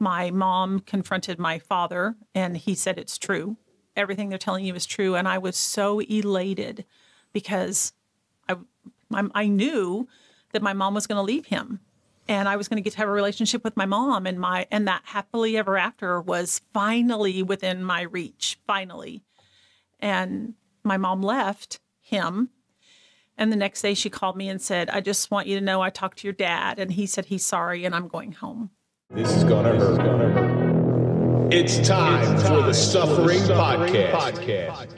my mom confronted my father and he said it's true. Everything they're telling you is true. And I was so elated because I, I, I knew that my mom was going to leave him and I was going to get to have a relationship with my mom and my and that happily ever after was finally within my reach finally and my mom left him and the next day she called me and said I just want you to know I talked to your dad and he said he's sorry and I'm going home this is gonna hurt it's time, it's time for the suffering, for the suffering podcast. podcast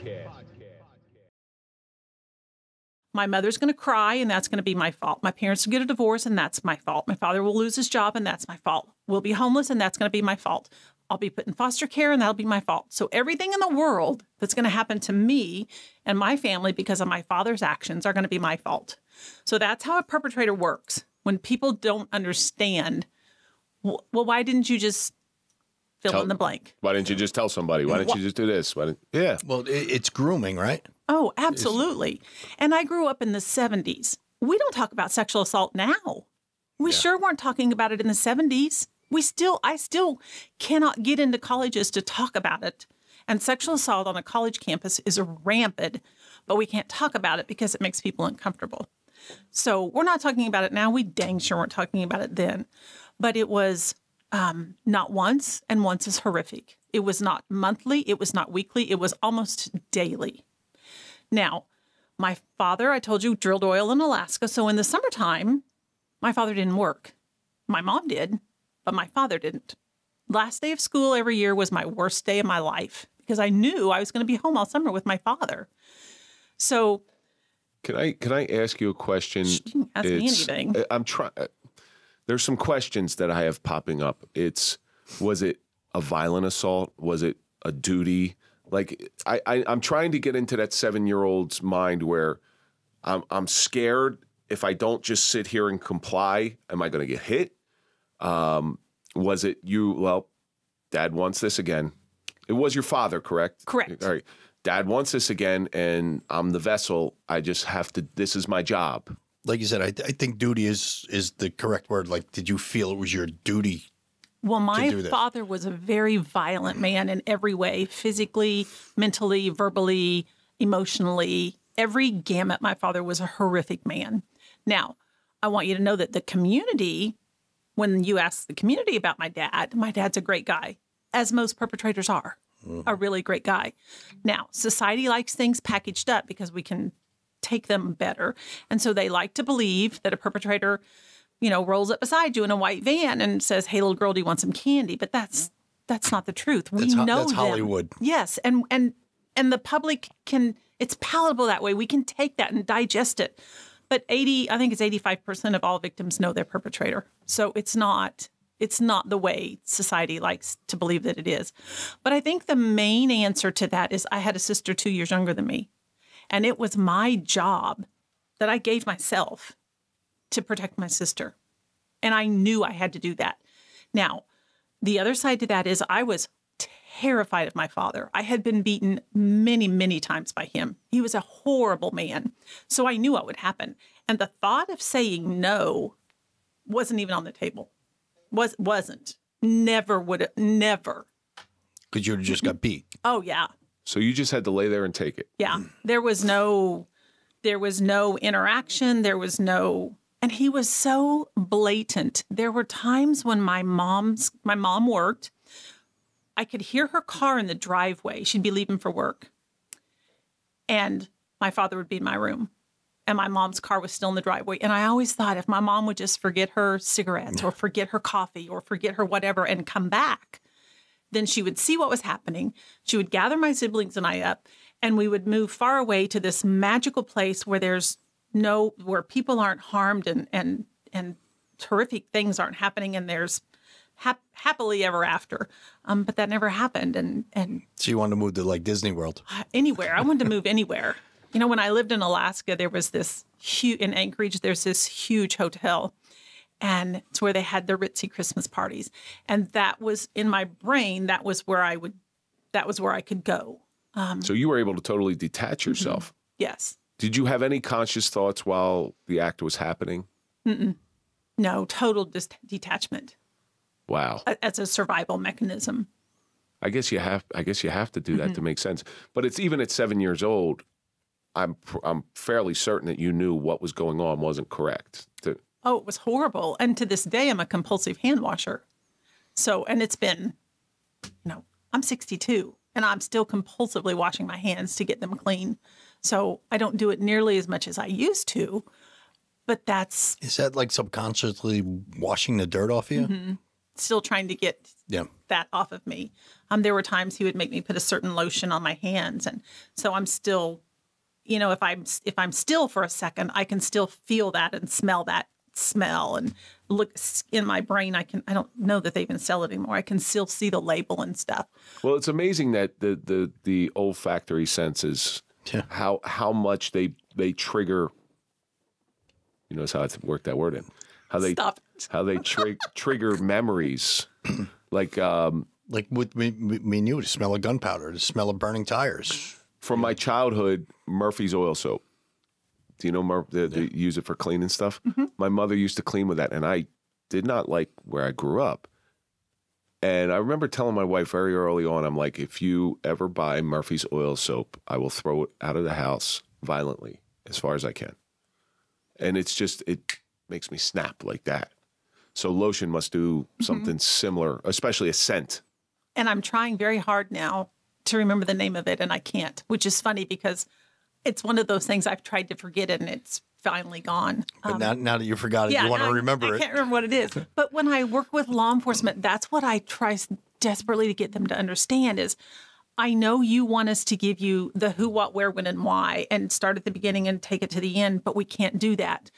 my mother's going to cry and that's going to be my fault. My parents will get a divorce and that's my fault. My father will lose his job and that's my fault. We'll be homeless and that's going to be my fault. I'll be put in foster care and that'll be my fault. So everything in the world that's going to happen to me and my family because of my father's actions are going to be my fault. So that's how a perpetrator works. When people don't understand, well, why didn't you just fill tell, in the blank. Why didn't you just tell somebody? Why didn't you just do this? Why didn't, yeah. Well, it's grooming, right? Oh, absolutely. And I grew up in the 70s. We don't talk about sexual assault now. We yeah. sure weren't talking about it in the 70s. We still, I still cannot get into colleges to talk about it. And sexual assault on a college campus is rampant, but we can't talk about it because it makes people uncomfortable. So we're not talking about it now. We dang sure weren't talking about it then. But it was um, not once, and once is horrific. It was not monthly, it was not weekly, it was almost daily. Now, my father, I told you, drilled oil in Alaska. So in the summertime, my father didn't work. My mom did, but my father didn't. Last day of school every year was my worst day of my life because I knew I was going to be home all summer with my father. So, can I can I ask you a question? Ask it's, me anything. I'm trying there's some questions that I have popping up. It's was it a violent assault? Was it a duty? Like I, I am trying to get into that seven year old's mind where I'm I'm scared if I don't just sit here and comply, am I going to get hit? Um, was it you? Well, dad wants this again. It was your father, correct? Correct. All right. Dad wants this again, and I'm the vessel. I just have to. This is my job like you said, I, I think duty is is the correct word. Like, did you feel it was your duty? Well, my father was a very violent man in every way physically, mentally, verbally, emotionally. Every gamut, my father was a horrific man. Now, I want you to know that the community, when you ask the community about my dad, my dad's a great guy, as most perpetrators are. Mm-hmm. A really great guy. Now, society likes things packaged up because we can take them better. And so they like to believe that a perpetrator, you know, rolls up beside you in a white van and says, "Hey, little girl, do you want some candy?" But that's that's not the truth. We that's, know that's them. Hollywood. Yes, and and and the public can. It's palatable that way. We can take that and digest it. But 80, I think it's 85% of all victims know their perpetrator. So it's not it's not the way society likes to believe that it is. But I think the main answer to that is I had a sister 2 years younger than me. And it was my job that I gave myself to protect my sister. And I knew I had to do that. Now, the other side to that is I was terrified of my father. I had been beaten many, many times by him. He was a horrible man. So I knew what would happen. And the thought of saying no wasn't even on the table. Was wasn't. Never would never. Because you just got beat. Oh yeah. So you just had to lay there and take it. Yeah. There was no there was no interaction, there was no and he was so blatant. There were times when my mom's my mom worked. I could hear her car in the driveway. She'd be leaving for work. And my father would be in my room. And my mom's car was still in the driveway. And I always thought if my mom would just forget her cigarettes or forget her coffee or forget her whatever and come back, then she would see what was happening. She would gather my siblings and I up, and we would move far away to this magical place where there's no where people aren't harmed and and and terrific things aren't happening, and there's hap- happily ever after. Um, but that never happened. And and so you wanted to move to like Disney World? Uh, anywhere. I wanted to move anywhere. You know, when I lived in Alaska, there was this huge in Anchorage. There's this huge hotel and it's where they had the ritzy Christmas parties. And that was in my brain. That was where I would. That was where I could go. Um, so you were able to totally detach mm-hmm. yourself. Mm-hmm. Yes. Did you have any conscious thoughts while the act was happening? Mm-mm. No, total dis- detachment. Wow. as a survival mechanism. I guess you have. I guess you have to do that to make sense. But it's even at seven years old. I'm I'm fairly certain that you knew what was going on wasn't correct. To, Oh, it was horrible. And to this day, I'm a compulsive hand washer. So, and it's been, you know, I'm 62 and I'm still compulsively washing my hands to get them clean. So I don't do it nearly as much as I used to, but that's Is that like subconsciously washing the dirt off you? still trying to get Yeah. that off of me. Um, there were times he would make me put a certain lotion on my hands, and so I'm still, you know, if I'm if I'm still for a second, I can still feel that and smell that smell and look in my brain. I can I don't know that they even sell it anymore. I can still see the label and stuff. well, it's amazing that the the the olfactory senses Yeah. how how much they they trigger. You notice how I worked that word in. How they Stop how they tri- trigger memories, like um, Like with me, me me and the smell of gunpowder, the smell of burning tires. from my childhood, Murphy's oil soap. Do you know Mur- they, they use it for cleaning stuff? Mm-hmm. My mother used to clean with that, and I did not like where I grew up. And I remember telling my wife very early on, I'm like, if you ever buy Murphy's oil soap, I will throw it out of the house violently as far as I can. And it's just, it makes me snap like that. So lotion must do mm-hmm. something similar, especially a scent. And I'm trying very hard now to remember the name of it, and I can't, which is funny because it's one of those things I've tried to forget and it's finally gone. But um, now, now that you forgot it, you want to remember I it. I can't remember what it is. But when I work with law enforcement, that's what I try desperately to get them to understand is I know you want us to give you the who, what, where, when, and why and start at the beginning and take it to the end, but we can't do that.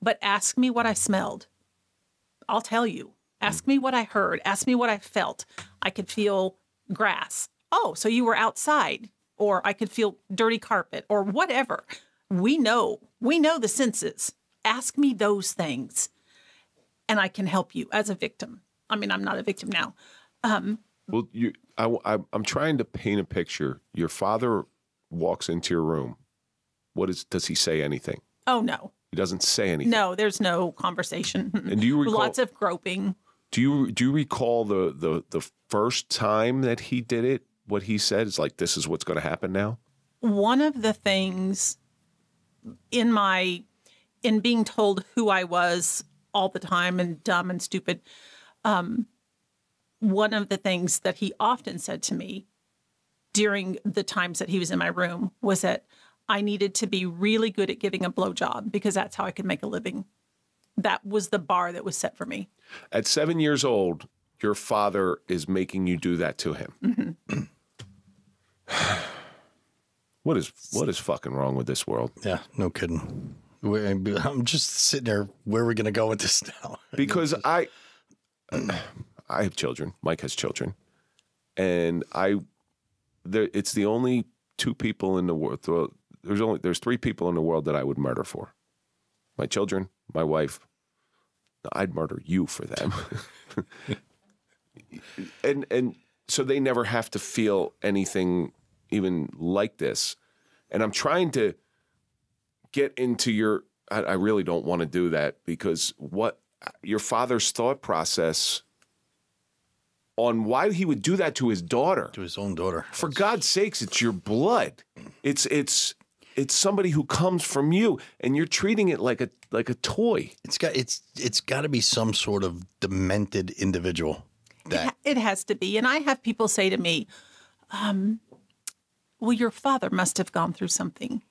But ask me what I smelled. I'll tell you. Ask me what I heard. Ask me what I felt. I could feel grass. Oh, so you were outside. Or I could feel dirty carpet or whatever. We know. We know the senses. Ask me those things and I can help you as a victim. I mean, I'm not a victim now. Um, Well, you, I, I, I'm trying to paint a picture. Your father walks into your room. What is? Does he say anything? Oh, no. He doesn't say anything. No, there's no conversation. And do you recall? Lots of groping. do you do you recall the the the first time that he did it? What he said is like, "This is what's going to happen now." One of the things in my, in being told who I was all the time and dumb and stupid, um, one of the things that he often said to me during the times that he was in my room was that I needed to be really good at giving a blowjob because that's how I could make a living. That was the bar that was set for me. At seven years old, your father is making you do that to him. what is what is fucking wrong with this world? Yeah, no kidding. I'm just sitting there. Where are we going to go with this now? because I I have children. Mike has children, and I there it's the only two people in the world. There's only there's three people in the world that I would murder for: my children, my wife. I'd murder you for them, and and so they never have to feel anything even like this. And I'm trying to get into your I, I really don't want to do that because what your father's thought process on why he would do that to his daughter. To his own daughter. For God's sakes, it's your blood. It's it's it's somebody who comes from you and you're treating it like a like a toy. It's got it's it's got to be some sort of demented individual. That It has to be. And I have people say to me, um, well, your father must have gone through something.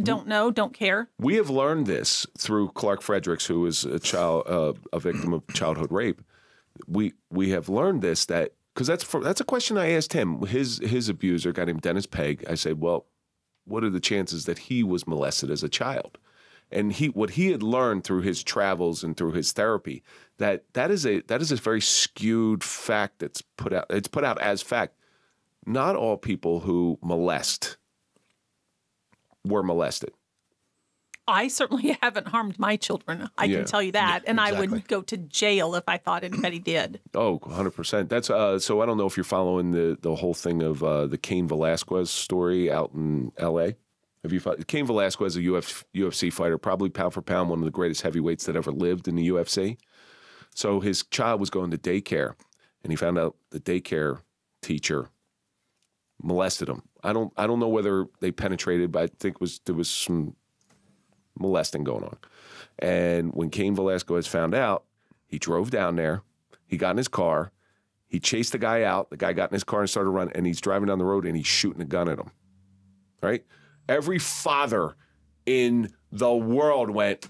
Don't know, don't care. We have learned this through Clark Fredericks, who is a child, uh, a victim of childhood rape. We we have learned this that because that's for, that's a question I asked him. His his abuser, a guy named Dennis Pegg. I said, well, what are the chances that he was molested as a child? And he what he had learned through his travels and through his therapy that that is a that is a very skewed fact that's put out. It's put out as fact. Not all people who molest were molested. I certainly haven't harmed my children. I Yeah. can tell you that. and I would go to jail if I thought anybody did. Oh, 100%. That's uh so I don't know if you're following the the whole thing of uh the Cain Velasquez story out in LA. Have you Cain Velasquez a Uf, UFC fighter, probably pound for pound one of the greatest heavyweights that ever lived in the UFC. So his child was going to daycare, and he found out the daycare teacher molested him. I don't I don't know whether they penetrated, but I think was there was some molesting going on. And when Cain Velasquez found out, he drove down there. He got in his car. He chased the guy out. The guy got in his car and started running. And he's driving down the road and he's shooting a gun at him. Right? Every father in the world went,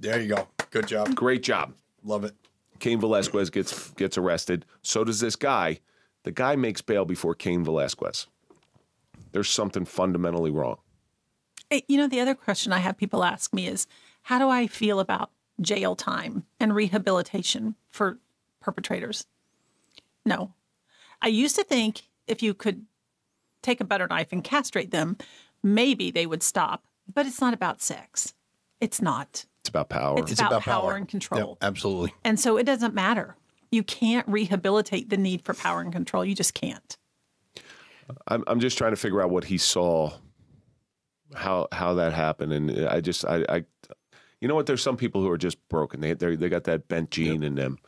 There you go. Good job. "Great job." Love it. Cain Velasquez gets gets arrested. So does this guy. The guy makes bail before Cain Velasquez. There's something fundamentally wrong. Hey, You know, the other question I have people ask me is how do I feel about jail time and rehabilitation for perpetrators? No. I used to think if you could take a butter knife and castrate them, maybe they would stop. But it's not about sex. It's not. It's about power. It's, about, power, and control. Yep, absolutely. And so it doesn't matter. You can't rehabilitate the need for power and control. You just can't. I'm I'm just trying to figure out what he saw, how how that happened, and I just I, I you know what? There's some people who are just broken. They they they got that bent gene in them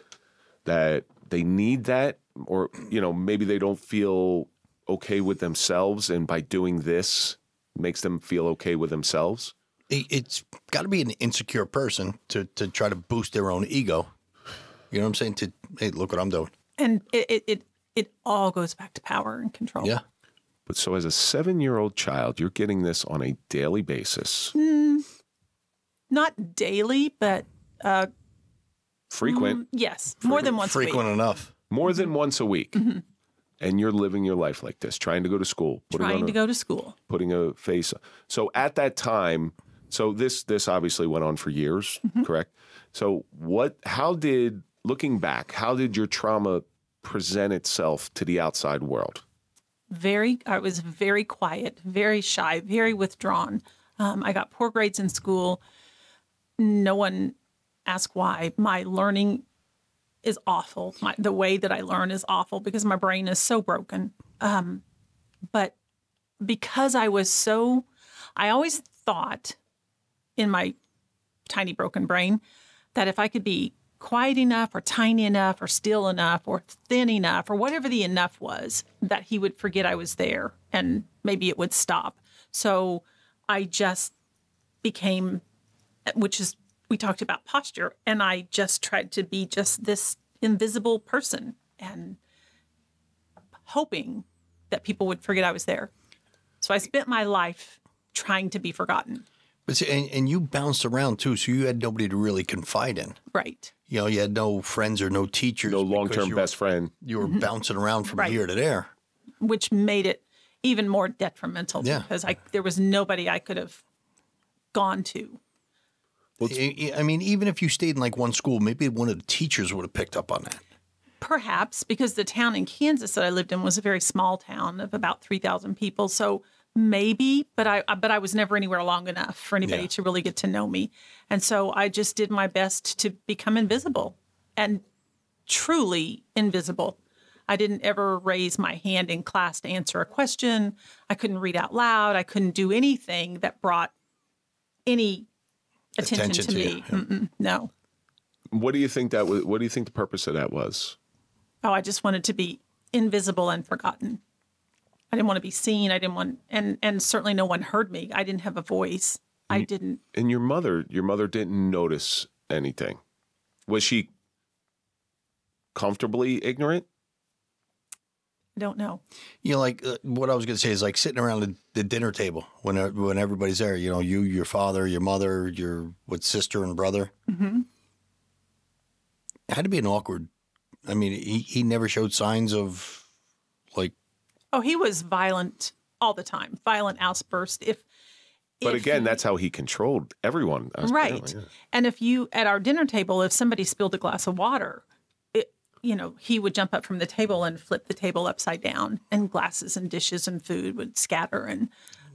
that they need that, or you know maybe they don't feel okay with themselves, and by doing this makes them feel okay with themselves. It- It's got to be an insecure person to to try to boost their own ego. You know what I'm saying? To hey, look what I'm doing. And it, it, it, it all goes back to power and control. Yeah. But so as a seven year old child, you're getting this on a daily basis, mm, Not daily, but uh, frequent, mm, yes, more than once a Frequent week. enough. more than once a week. Mm-hmm. Mm-hmm. And you're living your life like this, trying to go to school, putting on Trying a- to go to school. putting a face. So at that time, so this this obviously went on for years, mm-hmm. correct? So what? How did looking back? How did your trauma present itself to the outside world? very i was very quiet very shy very withdrawn um, i got poor grades in school no one asked why my learning is awful my, the way that i learn is awful because my brain is so broken um, but because i was so i always thought in my tiny broken brain that if i could be quiet enough or tiny enough or still enough or thin enough or whatever the enough was that he would forget I was there and maybe it would stop. So I just became, which is, we talked about posture, and I just tried to be just this invisible person and hoping that people would forget I was there. So I spent my life trying to be forgotten. But see, and, and you bounced around too, so you had nobody to really confide in. Right. You know, you had no friends or no teachers. No long term best friend. You were mm-hmm. bouncing around from Right. here to there. which made it even more detrimental Yeah. because I there was nobody I could have gone to. I I mean, even if you stayed in like one school, maybe one of the teachers would have picked up on that. Perhaps because the town in Kansas that I lived in was a very small town of about three thousand people, so maybe, but I but I was never anywhere long enough for anybody Yeah. to really get to know me, and so I just did my best to become invisible and truly invisible. I didn't ever raise my hand in class to answer a question. I couldn't read out loud. I couldn't do anything that brought any attention, Attention to, me. yeah. No. What do you think that was? What do you think the purpose of that was? Oh, I just wanted to be invisible and forgotten. I didn't want to be seen. I didn't want, and and certainly no one heard me. I didn't have a voice. I didn't. And your mother, your mother didn't notice anything. Was she comfortably ignorant? I don't know. You know, like uh, what I was going to say is like sitting around the, the dinner table when uh, when everybody's there. You know, you, your father, your mother, your what sister and brother. Mm-hmm. It had to be an awkward. I mean, he, he never showed signs of like Oh, he was violent all the time. Violent outburst. If But if again, he- that's how he controlled everyone. right. yeah. And if you at our dinner table, if somebody spilled a glass of water, it, you know, he would jump up from the table and flip the table upside down, and glasses and dishes and food would scatter. And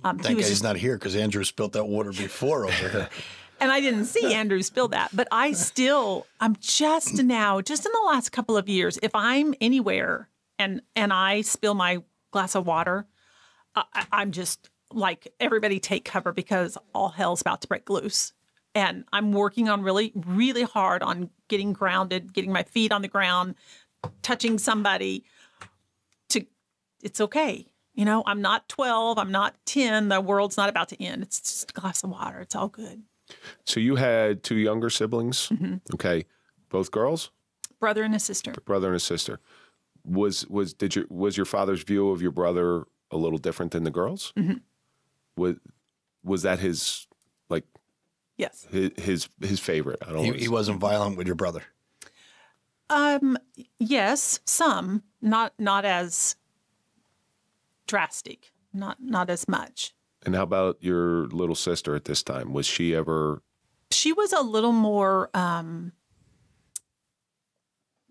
um, he thank was he's just not here because Andrew spilt that water before over here. and I didn't see Andrew spill that, but I still, I'm just now, just in the last couple of years, if I'm anywhere and and I spill my glass of water, I, I'm just like everybody take cover because all hell's about to break loose, and I'm working on really, really hard on getting grounded, getting my feet on the ground, touching somebody to it's okay. You know, I'm not 12, I'm not 10, the world's not about to end. It's just a glass of water. It's all good. So you had two younger siblings. Mm-hmm. Okay. Both girls, Brother and a sister. brother and a sister. Was was did your was your father's view of your brother a little different than the girls? Was was that his like Yes. his his, his favorite? I don't He, know. he wasn't violent with your brother. Um yes, some, not not as drastic. Not not as much. And how about your little sister at this time? Was she ever she was a little more um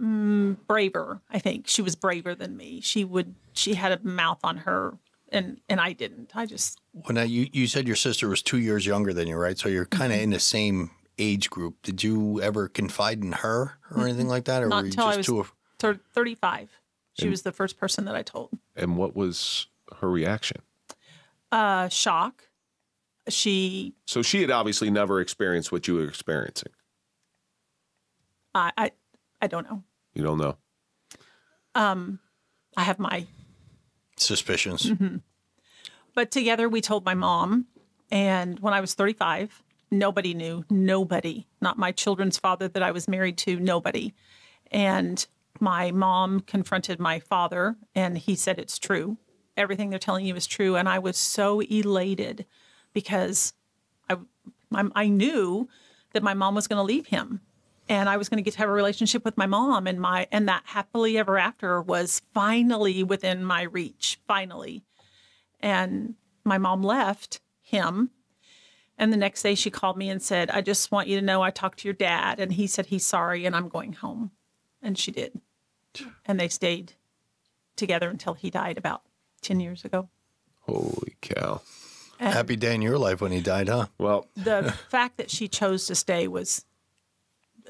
mm, braver i think she was braver than me she would she had a mouth on her and and i didn't i just Well, now you, you said your sister was two years younger than you, right? So you're kind Mm-hmm. of in the same age group. Did you ever confide in her or anything like that, or not were you until just i was too? af- thir- 35 she was the first person that i told and what was her reaction? uh shock she So she had obviously never experienced what you were experiencing. i i, I don't know You don't know. Um, i have my suspicions? Mm-hmm. But together we told my mom. And when I was 35, nobody knew, nobody, not my children's father that I was married to, nobody. And my mom confronted my father and he said, It's true. Everything they're telling you is true. And I was so elated because I, my, I knew that my mom was going to leave him and I was going to get to have a relationship with my mom and my and that happily ever after was finally within my reach finally and my mom left him and the next day she called me and said I just want you to know I talked to your dad and he said he's sorry and I'm going home and she did and they stayed together until he died about 10 years ago Holy cow. Happy day in your life when he died, huh? Well, the fact that she chose to stay was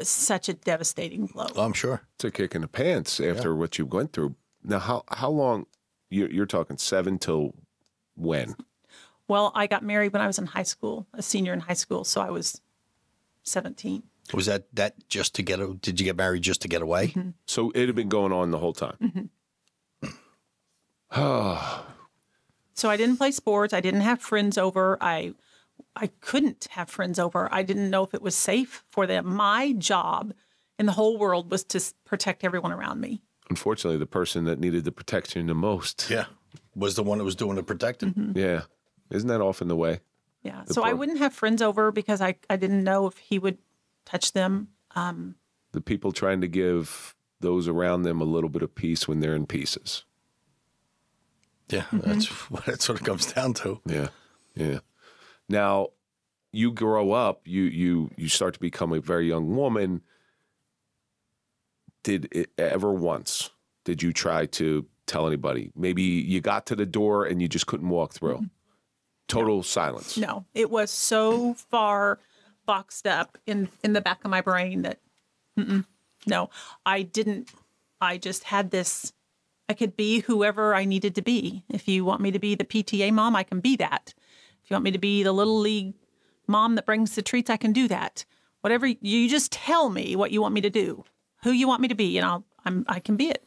such a devastating blow Oh, I'm sure. it's a kick in the pants after what you went through. Now, how how long? You're, you're talking seven till when? Well, I got married when I was in high school, a senior in high school, so I was 17. Was that that just to get? Did you get married just to get away? Mm-hmm. So it had been going on the whole time. So I didn't play sports. I didn't have friends over. I I couldn't have friends over. I didn't know if it was safe for them. My job in the whole world was to protect everyone around me. Unfortunately, the person that needed the protection the most. Yeah, was the one that was doing the protecting. Mm-hmm. Yeah. Isn't that often the way? Yeah. So I wouldn't have friends over because I, I didn't know if he would touch them. The people trying to give those around them a little bit of peace when they're in pieces. Yeah, Mm-hmm. that's that's what it sort of comes down to. Yeah, yeah. Now, you grow up, you you you start to become a very young woman. Did it ever once did you try to tell anybody? Maybe you got to the door and you just couldn't walk through. Mm-hmm. Total silence. No, it was so far boxed up in in the back of my brain that mm-mm, no, I didn't. I just had this. I could be whoever I needed to be. If you want me to be the PTA mom, I can be that. If you want me to be the little league mom that brings the treats, I can do that. Whatever you just tell me what you want me to do, who you want me to be, and I'll I'm I can be it.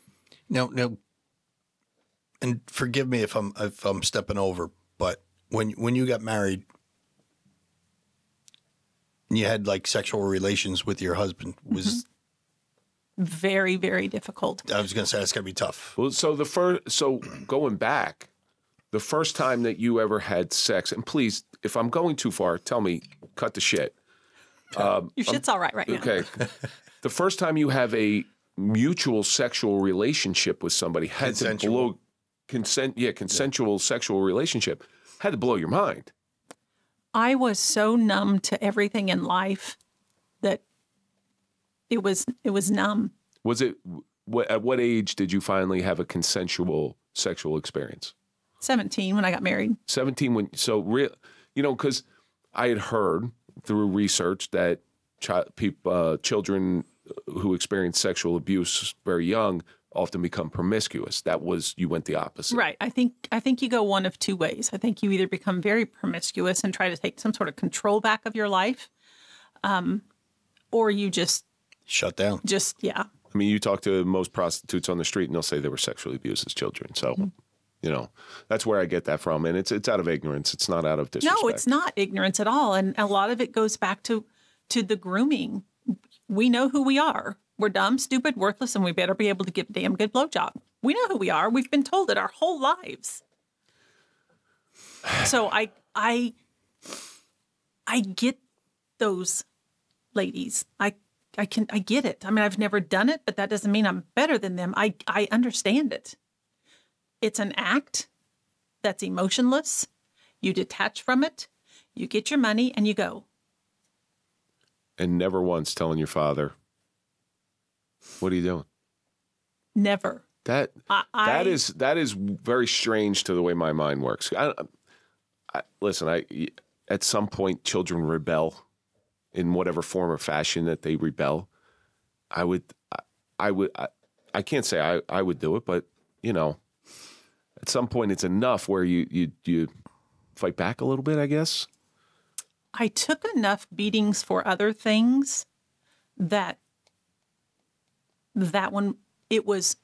No, no. and forgive me if I'm if I'm stepping over, but when when you got married, and you had like sexual relations with your husband, was mm-hmm. Very very difficult. I was going to say it's going to be tough. Well, so the first, so going back, the first time that you ever had sex, and please, if I'm going too far, tell me, cut the shit. Um, your shit's all right right now. Okay. the first time you have a mutual sexual relationship with somebody had to blow consent, yeah, consensual sexual relationship had to blow your mind. I was so numb to everything in life that it was it was numb. Was it what, at what age did you finally have a consensual sexual experience? 17 when I got married. 17 when so real you know cuz I had heard through research that child people uh, children who experience sexual abuse very young often become promiscuous. That was you went the opposite. Right. I think I think you go one of two ways. I think you either become very promiscuous and try to take some sort of control back of your life, um, or you just Shut down. Just yeah. I mean, you talk to most prostitutes on the street, and they'll say they were sexually abused as children. So, Mm-hmm. You know, that's where I get that from, and it's it's out of ignorance. It's not out of disrespect. No, it's not ignorance at all. And a lot of it goes back to to the grooming. We know who we are. We're dumb, stupid, worthless, and we better be able to give a damn good blowjob. We know who we are. We've been told it our whole lives. So I I I get those ladies. I I can I get it. I mean, I've never done it, but that doesn't mean I'm better than them. I I understand it. It's an act that's emotionless. You detach from it, you get your money, and you go. And never once telling your father, "What are you doing?" Never. That I, that is that is very strange to the way my mind works. I, I, listen, I at some point children rebel in whatever form or fashion that they rebel. I would, I, I would, I, I can't say I, I would do it, but you know, at some point it's enough where you you you fight back a little bit. I guess. I took enough beatings for other things that that one it was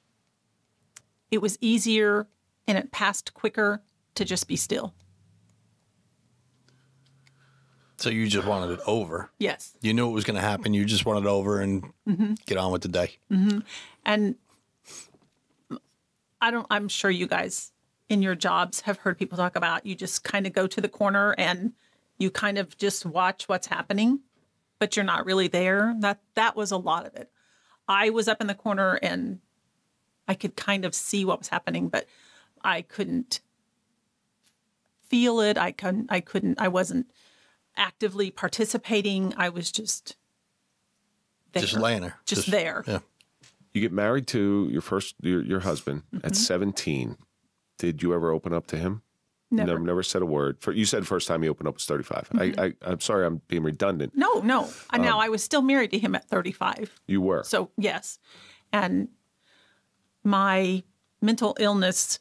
it was easier and it passed quicker to just be still. So you just wanted it over. Yes. You knew it was going to happen. You just wanted it over and mm-hmm. get on with the day. Mm-hmm. And I don't I'm sure you guys in your jobs have heard people talk about you just kind of go to the corner and you kind of just watch what's happening, but you're not really there. That that was a lot of it. I was up in the corner and I could kind of see what was happening, but I couldn't feel it. I couldn't I couldn't I wasn't actively participating. I was just there. Just laying there. Just there. Yeah. You get married to your first your, your husband at seventeen. Did you ever open up to him? Never. No, never said a word. For you said first time he opened up was 35. I, I I'm sorry, I'm being redundant. No, no. Um, now I was still married to him at 35. You were. So, yes. And my mental illness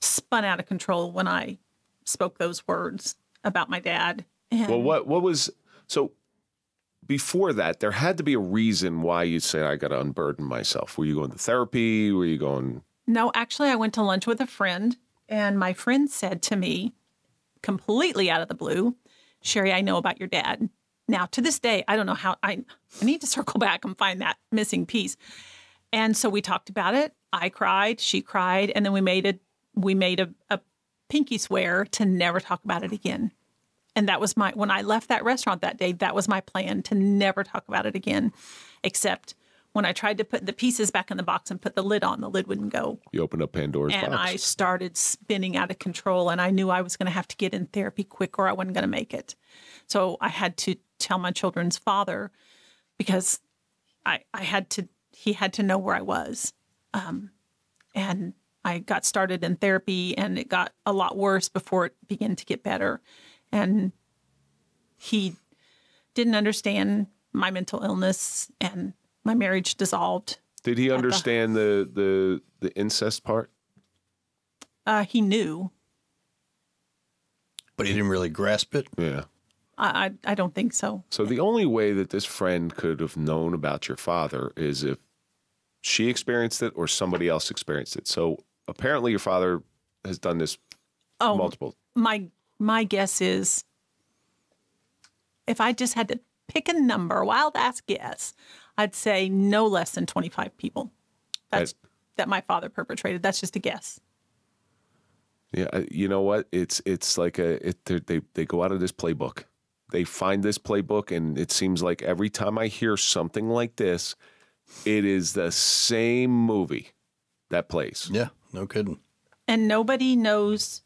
spun out of control when I spoke those words about my dad. And Well, what what was so before that? There had to be a reason why you said I got to unburden myself. Were you going to therapy? Were you going? no, actually, I went to lunch with a friend, and my friend said to me, completely out of the blue, Sherrie, I know about your dad. Now, to this day, I don't know how I, I need to circle back and find that missing piece. And so we talked about it. I cried, she cried, and then we made a we made a, a pinky swear to never talk about it again. And that was my when I left that restaurant that day, that was my plan to never talk about it again. Except when I tried to put the pieces back in the box and put the lid on, the lid wouldn't go. You opened up Pandora's And box. I started spinning out of control and I knew I was going to have to get in therapy quick or I wasn't going to make it. So I had to tell my children's father because I I had to he had to know where I was. Um, and I got started in therapy and it got a lot worse before it began to get better. And he didn't understand my mental illness and my marriage dissolved. Did he understand the the the incest part? Uh, he knew. But he didn't really grasp it. Yeah. I, I I don't think so. So the only way that this friend could have known about your father is if she experienced it or somebody else experienced it. So apparently your father has done this Oh, multiple. my my guess is if I just had to pick a number, wild ass guess, I'd say no less than 25 people. That's that my father perpetrated. That's just a guess. Yeah, uh, you know what? It's it's like a it, they're- they they go out of this playbook. They find this playbook, and it seems like every time I hear something like this, it is the same movie that plays. Yeah, no kidding. And nobody knows